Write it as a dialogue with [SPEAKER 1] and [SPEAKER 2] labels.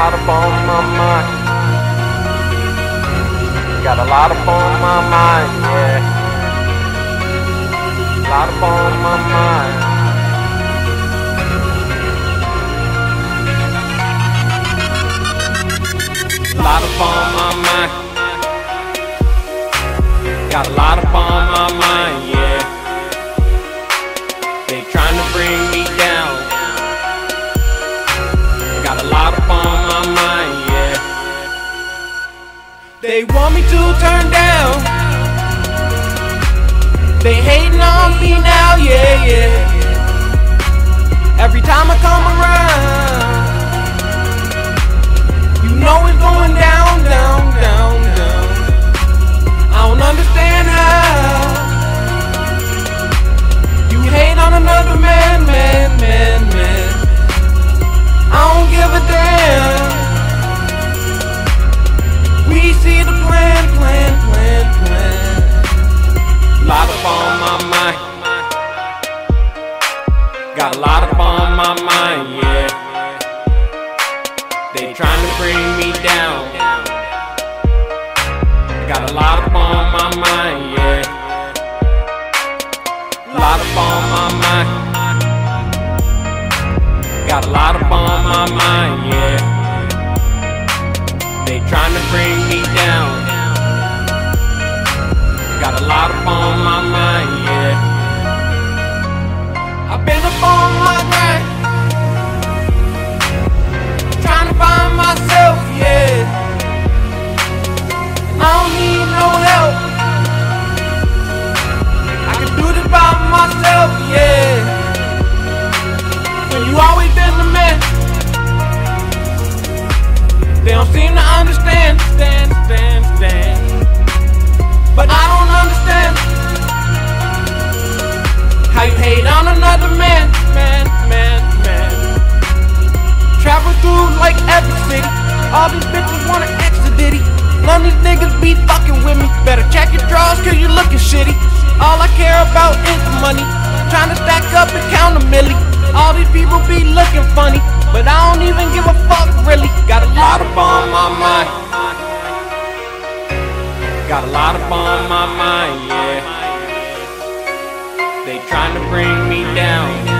[SPEAKER 1] lot up on my mind. Got a lot on my mind, yeah. A lot on my mind. A lot on my mind. They trying to bring me down. Got a lot up on my mind, yeah. They want me to turn down. They hating on me now, yeah, yeah. Every time I come around, up on my mind. Got a lot up on my mind, yeah. They trying to bring me down. Got a lot up on my mind, yeah. Lot up on my mind. Got a lot up on my mind, yeah. On my mind, check cause you looking shitty. All I care about is the money. Trying to stack up and count a milli. All these people be looking funny. But I don't even give a fuck really. Got a lot of on my mind. Got a lot up on my mind, yeah. They trying to bring me down.